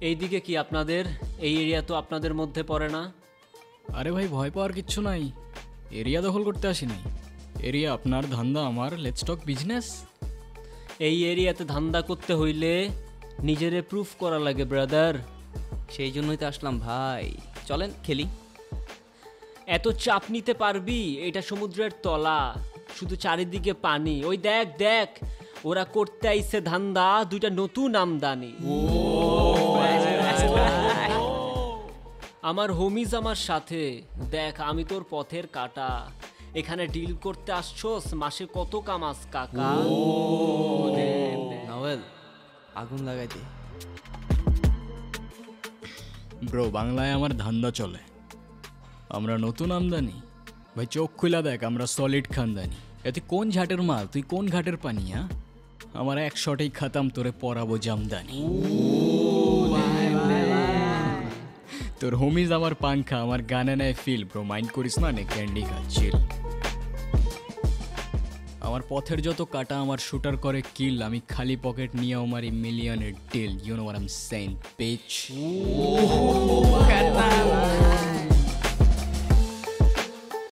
এইদিকে কি আপনাদের? এই এরিয়া তো আপনাদের মধ্যে পড়ে না? আরে ভাই ভয় পাওয়ার কিচ্ছু নাই। এরিয়া দখল করতে আসিনি এরিয়া আপনার ধান্দা আমার লেটস টক বিজনেস এই এরিয়াতে ধান্দা করতে হইলে নিজেরে প্রুফ করা লাগে ব্রাদার সেই জন্যই তো আসলাম ভাই। চলেন খেলি। এত চাপ নিতে পারবি? এটা সমুদ্রের তলা শুধু চারিদিকে পানি। ওই দেখ দেখ ওরা করতে আইছে ধান্দা দুইটা নতুন আমদানি। আমার হোমিজ আমার সাথে। দেখ আমি তোর পথের কাটা। এখানে ডিল করতে আসছোস মাসে কত কামাস কাকা? নভেল আগুন লাগাই দে। ব্রো বাংলায় আমার ধান্দা চলে। আমরা নতুন আমদানি। ভাই চোখ খুলা দেখ আমরা সলিড খানদানি। এতে কোন ঝাটের মাল? তুই কোন ঘাটের পানি হ্যাঁ? আমার এক শটেই খাতাম তোরে পরাবো জামদানি তোর হোমিজ আমার পাংখা আমার গানে নেয় ফিল ব্রো মাইন্ড করিস না নে ক্যান্ডি খাচ্ছিল আমার পথের যত কাটা আমার শুটার করে কিল আমি খালি পকেট নিয়ে আমার মিলিয়নের ডিল ইউ নো আর আম সেন্ট পেচ